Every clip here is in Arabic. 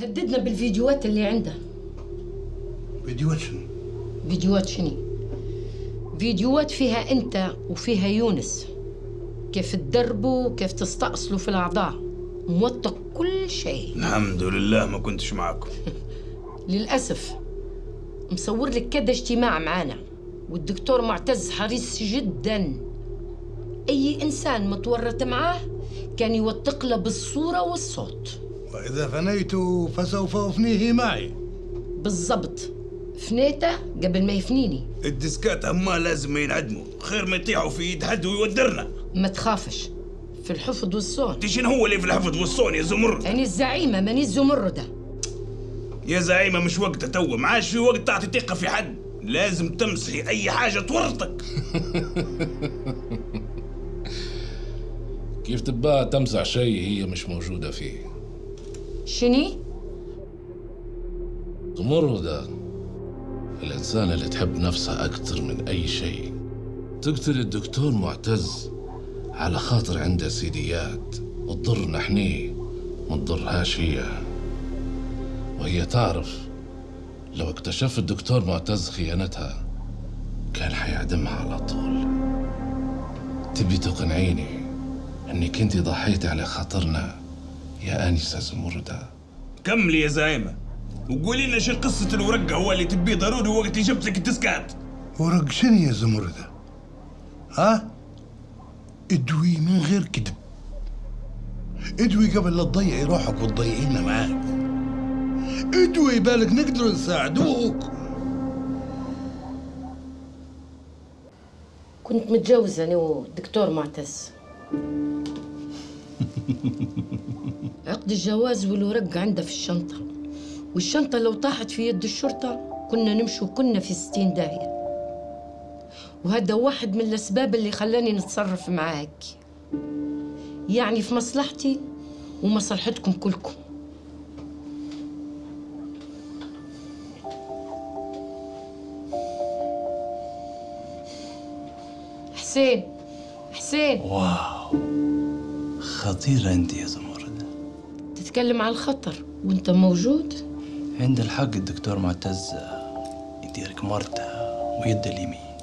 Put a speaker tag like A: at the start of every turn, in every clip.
A: هددنا بالفيديوهات اللي عنده.
B: فيديوهات شنو؟
A: فيديوهات شنو؟ فيديوهات فيها أنت وفيها يونس. كيف تدربوا وكيف تستأصلوا في الأعضاء. موثق كل شيء.
C: الحمد لله ما كنتش معاكم.
A: للأسف مصور لك كذا اجتماع معانا والدكتور معتز حريص جدا. أي إنسان متورط معاه كان يوثق له بالصورة والصوت.
B: وإذا فنيت فسوف أفنيه معي.
A: بالضبط. فنيته قبل ما يفنيني.
C: الديسكات هما لازم ينعدموا. خير ما يطيحوا في يد حد ويودرنا.
A: ما تخافش. في الحفظ والصون.
C: أنت شنو هو اللي في الحفظ والصون يا زمر؟
A: أنا الزعيمة ماني الزمردة
C: يا زعيمة مش وقت تو ما عادش في وقت تعطي ثقة في حد. لازم تمسحي أي حاجة تورطك.
D: كيف تبقى تمسح شيء هي مش موجودة فيه؟
A: شني؟
D: زمردة الإنسان اللي تحب نفسها أكثر من أي شيء. تقتل الدكتور معتز على خاطر عنده سيديات. وتضرنا حنيه ما تضرهاش هي وهي تعرف لو اكتشف الدكتور معتز خيانتها كان حيعدمها على طول. تبي تقنعيني إنك أنت ضحيتي على خاطرنا؟ يا آنسة زمردة.
C: كملي يا زعيمة؟ وقولي لنا شو قصة الورقة هو اللي تبيه ضروري وقت اللي جبت لك الديسكات
B: ورق شنو يا زمردة؟ ها؟ ادوي من غير كذب. ادوي قبل لا تضيعي روحك وتضيعينا معاك. ادوي بالك نقدر نساعدوك.
A: كنت متجوزة أنا والدكتور معتز. عقد الجواز والورق عنده في الشنطة. والشنطة لو طاحت في يد الشرطة كنا نمشوا كنا في ستين داهية. وهذا واحد من الأسباب اللي خلاني نتصرف معاك. يعني في مصلحتي ومصلحتكم كلكم. حسين حسين.
E: واو. خطيرة انت يا زمردة
A: تتكلم على الخطر وانت موجود؟
E: عند الحق الدكتور معتز يديرك مرته ويد اليمين.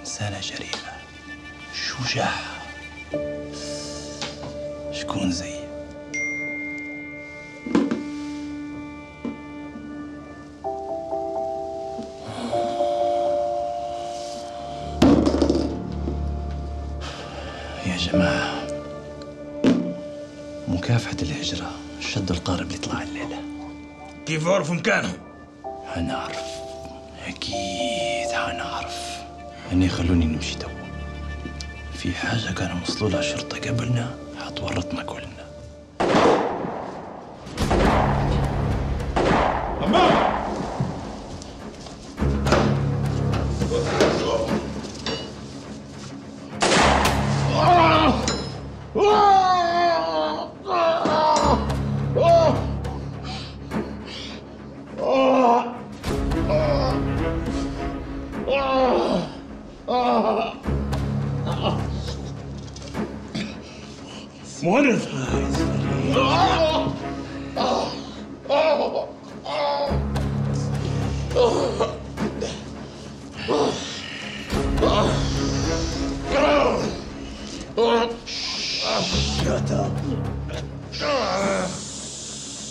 E: إنسانة جريئة شجاعة. شكون زي
C: كيف عرفوا مكانهم
E: هنعرف أكيد هنعرف أن يخلوني نمشي تو. في حاجة كانوا وصلوا لها الشرطة قبلنا؟ حتورطنا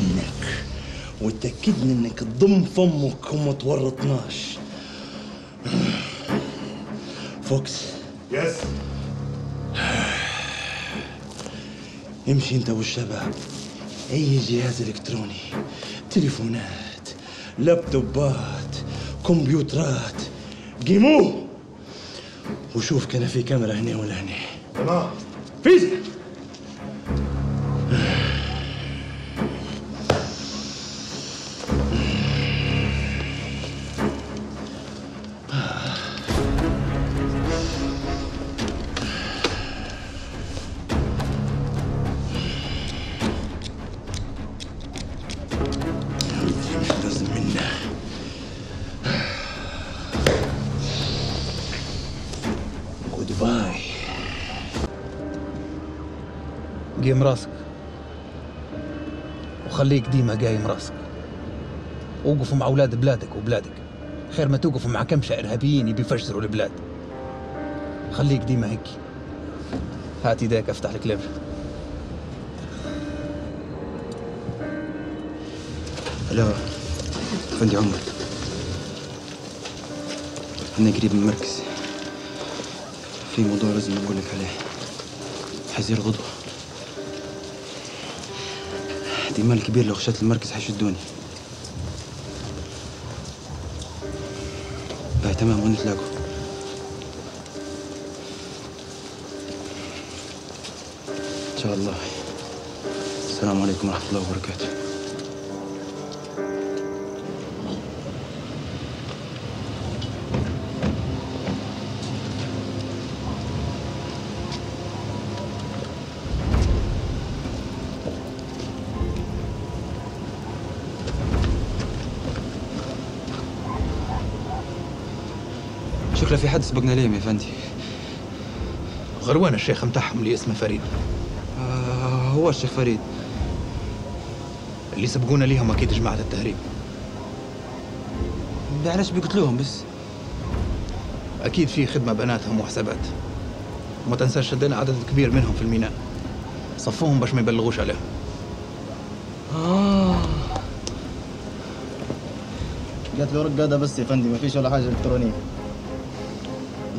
F: منك. وتأكدنا انك تضم فمك وما تورطناش فوكس.
C: يس
F: امشي انت والشباب. أي جهاز إلكتروني. تليفونات لابتوبات كمبيوترات. قيموه وشوف كان في كاميرا هنا ولا هنا. تمام. فيزا
G: قيم راسك. وخليك ديما قايم راسك. وقفوا مع أولاد بلادك وبلادك. خير ما توقفوا مع كم ارهابيين يبي يفجروا البلاد. خليك ديما هيك. هات يديك أفتح لك ليفر
H: لا فندي عمر. أنا قريب من المركز. في موضوع لازم أقول لك عليه. حيصير غدوة. احتمال كبير لو خشيت المركز حيشدوني باي تمام ونتلاقوا. إن شاء الله. السلام عليكم ورحمة الله وبركاته. في حد سبقنا ليهم يا فندي
G: غروان الشيخ متاعهم اللي اسمه فريد.
H: آه هو الشيخ فريد.
G: اللي سبقونا ليهم أكيد جماعة التهريب.
H: علاش بيقتلوهم بس.
G: أكيد في خدمة بناتهم وحسابات. وما تنساش شدينا عدد كبير منهم في الميناء. صفوهم باش ما يبلغوش عليهم
I: قالت له رقادة بس يا فندي ما فيش ولا حاجة إلكترونية.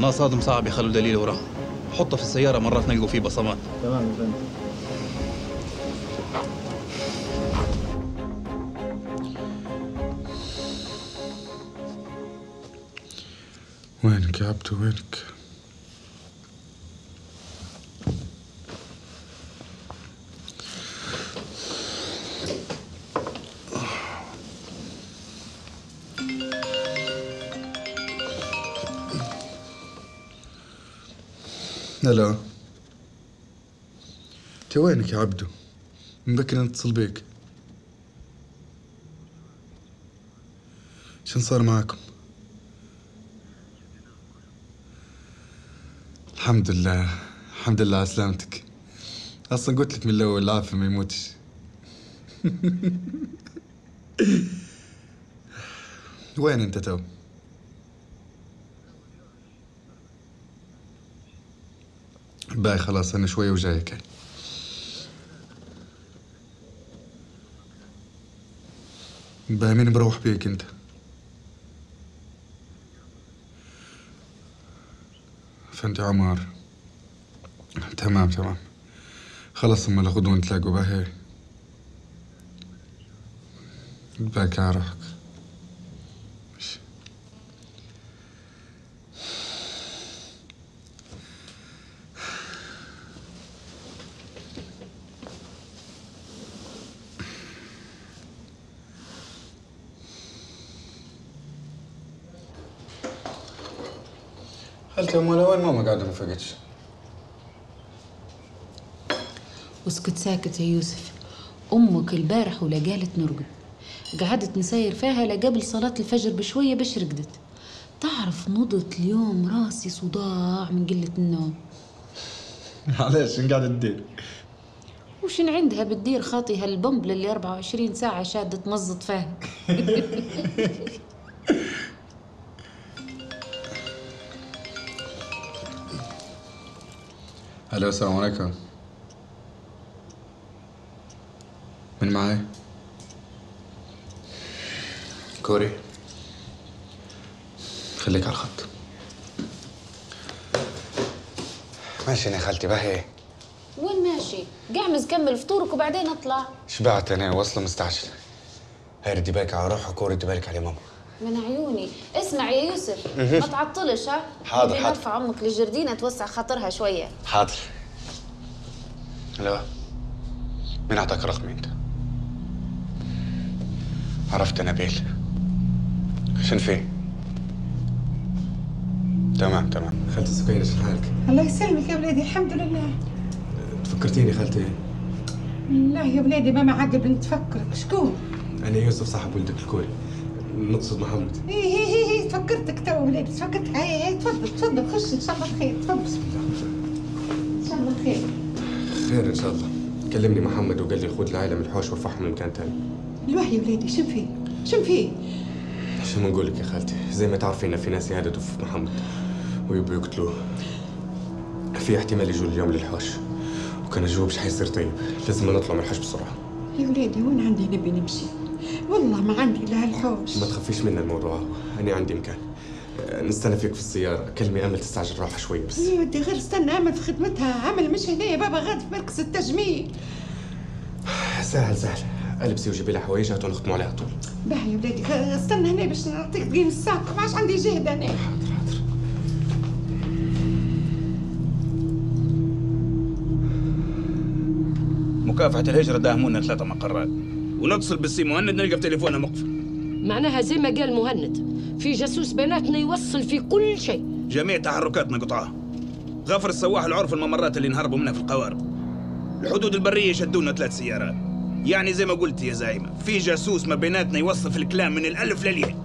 G: ناس هذا صعب يخلوا دليل وراه. حطه في السيارة مرات نلقوا فيه بصمات.
I: تمام يا فندي
J: وينك يا عبدو؟ وينك؟ هلا انت وينك يا عبدو؟ من بكري نتصل بيك. شن صار معاكم؟ الحمد لله. الحمد لله على سلامتك. أصلا قلت لك من الأول العافية ما يموتش. وين أنت تو؟ باي خلاص أنا شوية وجايك. باي مين بروح بيك أنت؟ فهمت عمر تمام تمام. خلاص أما الغدوة نتلاقوا باهي. باك على أم ولا وين ماما قاعدة ما فقتش
K: واسكت ساكت يا يوسف. أمك البارح ولا قالت نرقد. قعدت نساير فيها لقبل صلاة الفجر بشوية باش رقدت. تعرف نضت اليوم راسي صداع من قلة النوم.
J: علاش؟ شن قاعدة تدير؟
K: وشن عندها بتدير خاطي هالبمبل اللي 24 ساعة شادة تمزط فيها؟
J: ألو السلام عليكم. من معاي؟ كوري. خليك على الخط. ماشي يا خالتي باهي.
K: وين ماشي؟ قعمز كمل فطورك وبعدين اطلع.
J: شبعت أنا واصله مستعجل. هاي ردي بالك على روحك وردي بالك على ماما.
K: من عيوني. اسمع يا يوسف. ما تعطلش ها؟
J: حاضر، حاضر.
K: نرفع أمك للجردينه توسع خاطرها شوية.
J: حاضر. لا مين أعطاك رقمي أنت؟ عرفت نبيل. شن في؟ تمام تمام.
L: خالتي سكينة شو حالك؟
G: الله يسلمك يا ولادي الحمد لله.
L: تفكرتيني خالتي.
G: لا يا ولادي ماما عقب نتفكرك شكون؟
L: أنا يوسف صاحب ولدك الكوري نقصد محمد.
G: هي هي هي تفكرتك تو ولادي تفكرتك هاي هاي تفضل تفضل. خش ان شاء الله خير. تفضل. بسم الله ان شاء الله خير.
L: خير إن شاء الله. كلمني محمد وقال لي خذ العائلة من الحوش وارفعهم لمكان تاني.
G: الوحي يا ولادي شم فيه شم فيه
L: شو ما نقول لك يا خالتي. زي ما تعرفين في ناس يهددوا في محمد ويبوا يقتلوه. في احتمال يجوا اليوم للحوش. وكان الجو مش حيصير طيب؟ لازم نطلع من الحوش بسرعة.
G: يا ولادي وين عندي نبي نمشي؟ والله ما عندي إلا هالحوش.
L: ما تخافيش من الموضوع. أنا عندي مكان. نستنى فيك في السيارة. كلمي أمل تستعجل روحها شوي بس.
G: يا ودي غير استنى امل في خدمتها. امل مش هنا يا بابا غاد في مركز التجميل.
L: سهل سهل. ألبسي وجيبي لها حوايجها ونختموا عليها طول.
G: باهي يا ولادي. استنى هنا باش نعطيك تقيم الساق ما عادش عندي جهد أنا.
C: مكافحة الهجرة داهمونا ثلاثة مقرات. ونتصل بالسي مهند نلقى في تليفونها مقفل
A: معناها زي ما قال مهند في جاسوس بيناتنا يوصل في كل شيء.
C: جميع تحركاتنا قطعها غفر السواح العرف الممرات اللي نهربوا منها في القوارب. الحدود البرية شدونا ثلاث سيارات. يعني زي ما قلت يا زعيمة في جاسوس ما بيناتنا يوصل في الكلام من الألف للياء.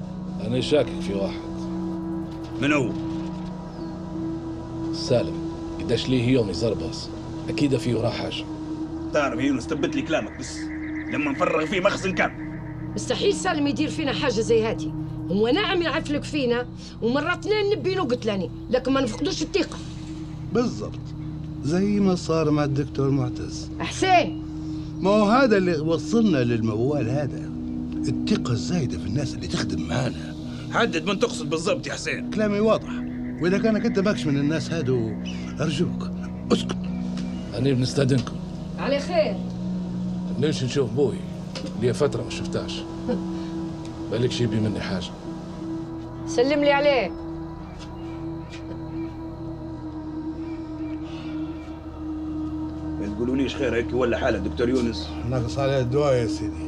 D: أنا شاكك في واحد.
C: من هو؟
D: سالم قداش ليه يوم يزربص أكيد في وراه حاجة.
C: تعرف يا يونس ثبت لي كلامك بس. لما نفرغ فيه مخزن كامل.
A: مستحيل سالم يدير فينا حاجة زي هاتي. هو نعم يعفلك فينا ومرات اثنين نبي نقتلني لكن ما نفقدوش الثقة.
B: بالضبط. زي ما صار مع الدكتور معتز.
A: حسين
B: ما هو هذا اللي وصلنا للموال هذا. الثقة الزايدة في الناس اللي تخدم معانا.
C: حدد من تقصد بالضبط يا حسين.
B: كلامي واضح. وإذا كانك أنت باكش من الناس هادو أرجوك أسكت.
D: أنا بنستأذنكم.
A: على خير.
D: نمشي نشوف بوي؟ لي فترة ما شفتاش بالك يبي مني حاجة؟
A: سلم لي عليه.
C: ما تقولوليش خير هيك ولا حالة دكتور يونس؟
B: ناقص عليه الدواء يا سيدي.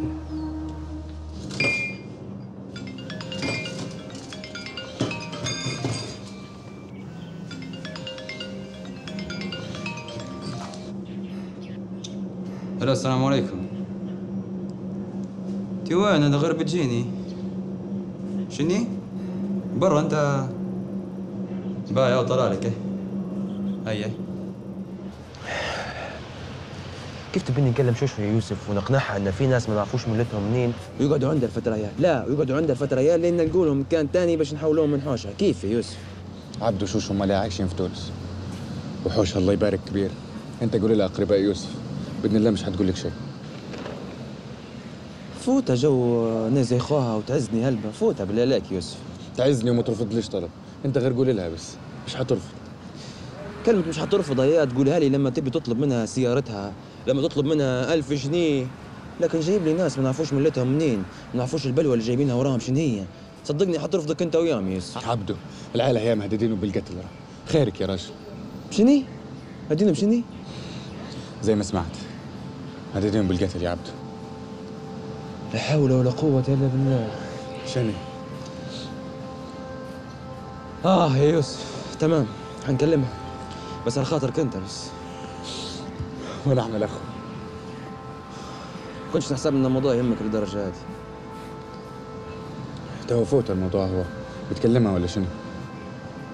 M: ألو السلام عليكم انت وين أنا غير بتجيني شني برا انت باي أو طلع لك اي
H: كيف تبيني نكلم شوشو يا يوسف ونقنعها إن في ناس ما نعرفوش ملتهم منين؟ ويقعدوا عندها الفتريات لا ويقعدوا عندها الفتريات لأن نقولهم مكان تاني باش نحولوهم من حوشة. كيف يا يوسف؟
J: عبدو شوشو مالي عايشين في تونس. وحوش الله يبارك كبير. أنت قولي لها اقرباء يوسف. باذن الله مش حتقول لك شيء.
H: فوتها جو ناس زي خوها وتعزني هلبة. فوتها بالله عليك يوسف.
J: تعزني وما ترفضليش طلب؟ انت غير قولي لها بس. مش حترفض.
H: كلمة مش حترفض هي تقولها لي لما تبي تطلب منها سيارتها لما تطلب منها ألف جنيه. لكن جايب لي ناس ما نعرفوش ملتهم منين ما نعرفوش البلوى اللي جايبينها وراهم شنو هي. صدقني حترفضك انت وياهم يا يوسف.
J: عبدو العيلة هي مهددينه بالقتل خيرك يا راجل.
H: شني؟ مهددينه بشني؟
J: زي ما سمعت. مهددينه بالقتل يا عبدو
H: لا حول ولا قوة إلا بالله.
J: شنو؟
H: آه يا يوسف تمام حنكلمها بس على خاطرك أنت بس.
J: ولا أعمل أخو.
H: كنتش نحسب إن الموضوع يهمك للدرجة هذه.
J: تو فوت الموضوع هو. بتكلمها ولا شنو؟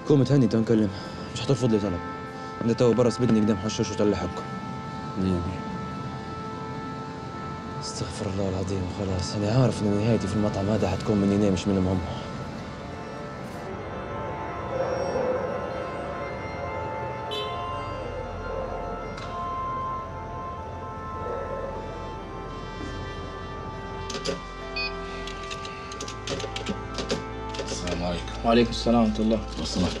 H: كون متهني تو نكلمها مش حترفض لي طلب. أنت تو برا سبتني قدام حشوش
J: مية مية.
H: استغفر الله العظيم خلاص. أنا عارف إن نهايتي في المطعم هذا حتكون مني نايم مش منهم هم.
D: السلام عليكم.
I: وعليكم السلام ورحمة الله.
D: سمحت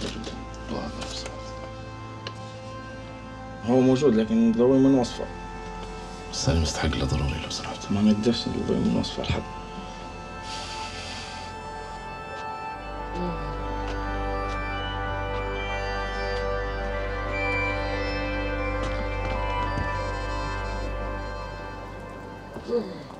I: هو موجود لكن ضروري من وصفة.
D: بس أنا مستحق له ضروري لو سمحت
F: ما نقدرش نلغي من وصف الحد
A: أبوي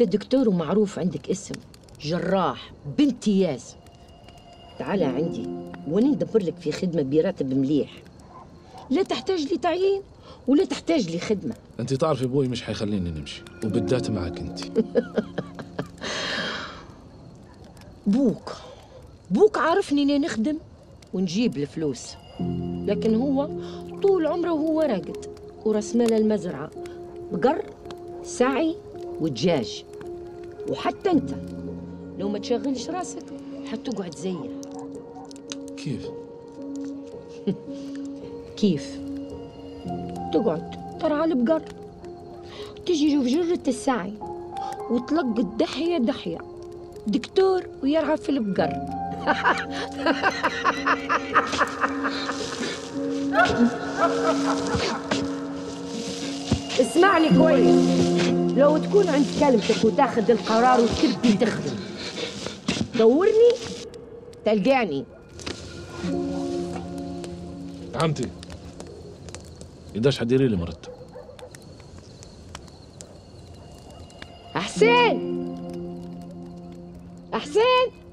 A: أنت دكتور ومعروف عندك اسم جراح بامتياز تعال عندي وندبر لك في خدمة براتب مليح. لا تحتاج لي تعيين ولا تحتاج لي خدمة
D: أنت تعرفي أبوي مش حيخليني نمشي وبالذات معك أنت.
A: بوك بوك عارفني إني نخدم ونجيب الفلوس. لكن هو طول عمره هو راقد وراس مال المزرعة. بقر سعي ودجاج وحتى انت لو ما تشغلش راسك حتقعد زيه
D: كيف؟
A: كيف؟ تقعد ترعى البقر. تجي في جرة السعي وتلقط دحية دحية. دكتور ويرعى في البقر. اسمعني كويس. لو تكون عند كلمتك وتاخذ القرار وتبدي تخدم دورني. تلقاني.
D: عمتي قداش حديري لي مرتب
A: أحسن. أحسن.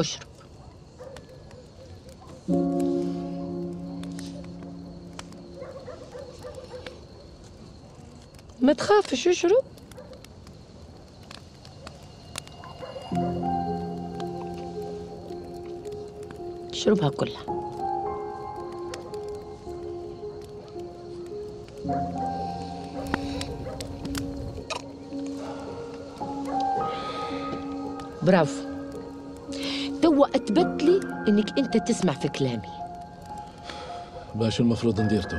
A: اشرب ما تخافش اشرب. اشربها كلها. برافو. إنك أنت تسمع في كلامي.
D: باش المفروض ندير تو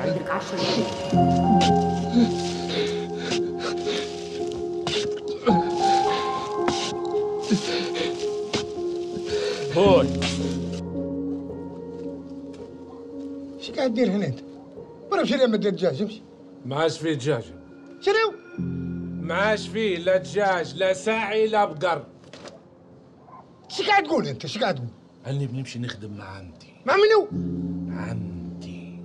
A: عندك عشر دقايق.
N: شري من الدجاج؟ امشي.
O: ما عادش فيه دجاجة
N: شنو؟
O: ما عادش فيه لا دجاج لا ساعي لا بقر.
N: إيش قاعد تقول أنت؟ إيش قاعد تقول؟
D: اني بنمشي نخدم مع عمتي.
N: مع منو؟
D: عمتي.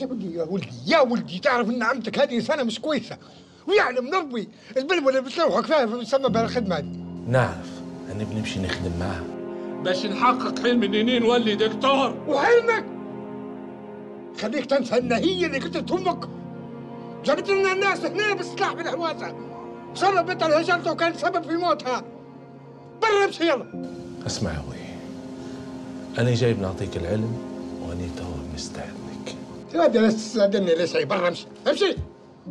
N: يا ولدي يا ولدي؟ يا ولدي تعرف إن عمتك هذه انسانه مش كويسة. ويعلم ربي البلوه اللي بتلوحك فيها بتسمى بهالخدمه هذه.
D: نعرف أنا بنمشي نخدم معاه
O: باش نحقق حلم النينين نولي دكتور.
N: وحلمك؟ خليك تنسى ان هي اللي قتلت أمك جابت لنا الناس هنا بالسلاح بالهواسه سربت على هجرته وكان سبب في موتها. برا امشي يلا.
D: اسمع يا أبوي. أنا جايب نعطيك العلم وأنا تو
N: هذا لا تستاذني ليش هي؟ برا امشي. امشي.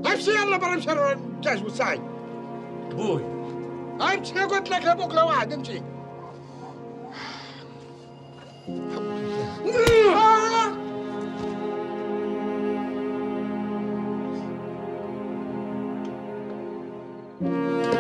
N: امشي يلا برا امشي. الدجاج والسعي
O: بوي
N: امشي قلت لك لأبوك لواحد امشي.
O: بوي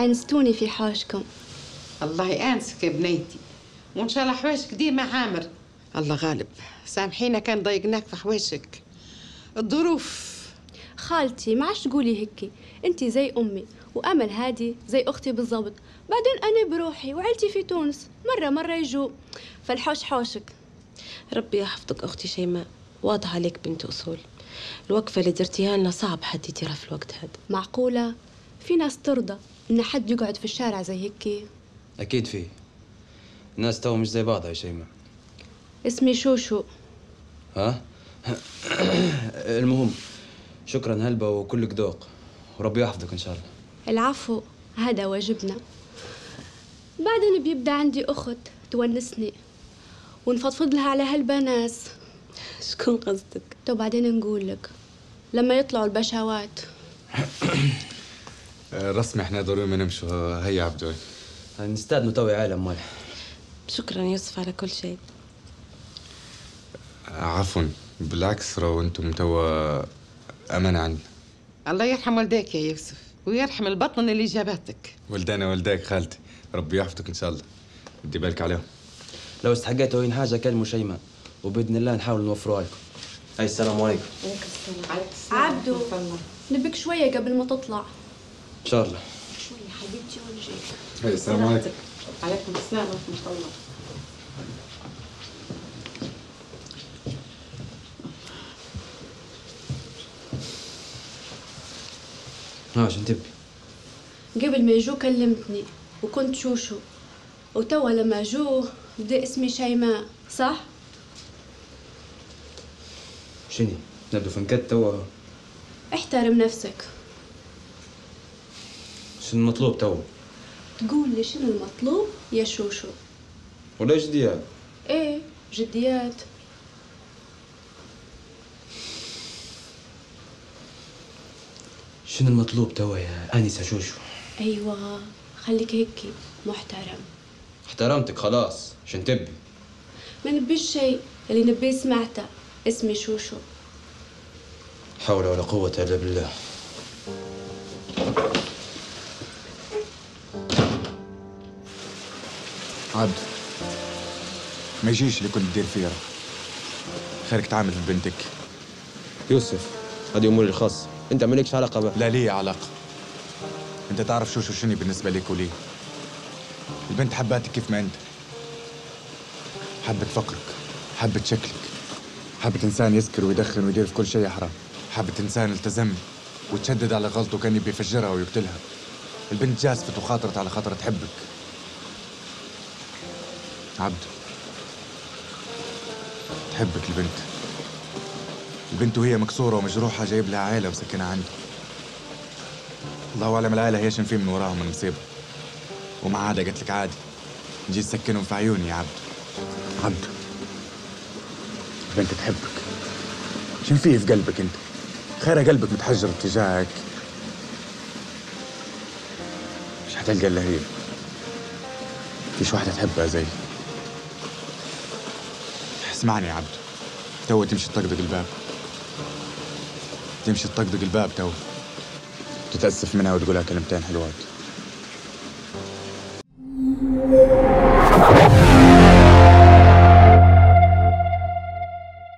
P: أنستوني في حوشكم.
G: الله يأنسك يا بنيتي. وإن شاء الله حواشك ديما عامر. الله غالب. سامحينا كان ضايقناك في حواشك الظروف.
P: خالتي ما عادش تقولي هيك. انت زي أمي وأمل هادي زي أختي بالضبط. بعدين أنا بروحي وعيلتي في تونس. مرة مرة يجوا. فالحوش حوشك.
Q: ربي يحفظك أختي شيماء. واضح عليك بنت أصول. الوقفة اللي درتيها لنا صعب حد يديرها في الوقت هذا.
P: معقولة؟ في ناس ترضى. إن حد يقعد في الشارع زي هيك؟
M: أكيد فيه. الناس تو مش زي بعضها يا شيماء.
P: اسمي شوشو.
M: ها؟ المهم شكرا هلبة وكلك ذوق. وربي يحفظك إن شاء الله.
P: العفو هذا واجبنا. بعدين بيبدأ عندي أخت تونسني. ونفضفض لها على هالبناس
Q: شكون قصدك؟
P: تو بعدين نقول لك لما يطلعوا البشوات.
L: رسمي إحنا ضروري ما نمشوا هيا عبدوي
M: نستاذنوا توي عالم مال
Q: شكرا يوسف على كل شيء.
L: عفوا. بالعكس راهو أنتم توا امانه عندنا.
G: الله يرحم والديك يا يوسف ويرحم البطن اللي جابتك.
L: ولدانا ولداك خالتي. ربي يحفظك إن شاء الله. دي بالك عليهم.
H: لو استحقيتوا وين حاجة كلموا شيماء وبإذن الله نحاول نوفروها لكم. هاي السلام عليكم.
P: عبدو نبيك شوية قبل ما تطلع.
H: إن شاء الله.
P: شوية حبيبتي وأنا جاي
L: السلام عليكم.
G: عليكم السلام ورحمة الله.
H: ها شو تبي؟
P: قبل ما يجوا كلمتني وكنت شوشو. وتوا لما جو بدأ اسمي شيماء صح؟
M: شني نبدو في نكت توا.
P: احترم نفسك.
M: شنو المطلوب توا؟
P: تقول لي شنو المطلوب يا شوشو.
M: ولا جديات
P: إيه جديات.
H: شنو المطلوب توا يا انسه شوشو؟
P: أيوه خليك هيك محترم.
M: احترمتك خلاص شنو تبي؟
P: ما نبيش شيء اللي نبيه سمعته اسمي شوشو.
M: حول ولا قوة إلا بالله.
J: عبد. ما يجيش اللي كنت تدير فيه. خيرك تعامل في بنتك.
H: يوسف هذه أموري الخاصة. أنت مالكش علاقة بها
J: لا ليه علاقة. أنت تعرف شو شو شني بالنسبة ليك ولي؟ البنت حباتك كيف ما أنت. حبت فقرك حبت شكلك. حبت إنسان يسكر ويدخن ويدير في كل شيء حرام. حبت إنسان التزم وتشدد على غلطه وكان يبي يفجرها ويقتلها. البنت جازفت وخاطرت على خاطر تحبك. عبد تحبك البنت. البنت وهي مكسورة ومجروحة جايب لها عائلة وسكنها عنده الله أعلم العائلة هي شن في من وراهم من مصيبة. ومع عادة قالت لك عادي. نجي نسكنهم في عيوني يا عبد. عبد بنت تحبك. شن فيه في قلبك أنت؟ خير قلبك متحجر اتجاهك مش حتلقى إلا هي. فيش واحدة تحبها زي. اسمعني يا عبد. تو تمشي تطقطق الباب. تمشي تطقطق الباب تو. تتأسف منها وتقولها كلمتين حلوات.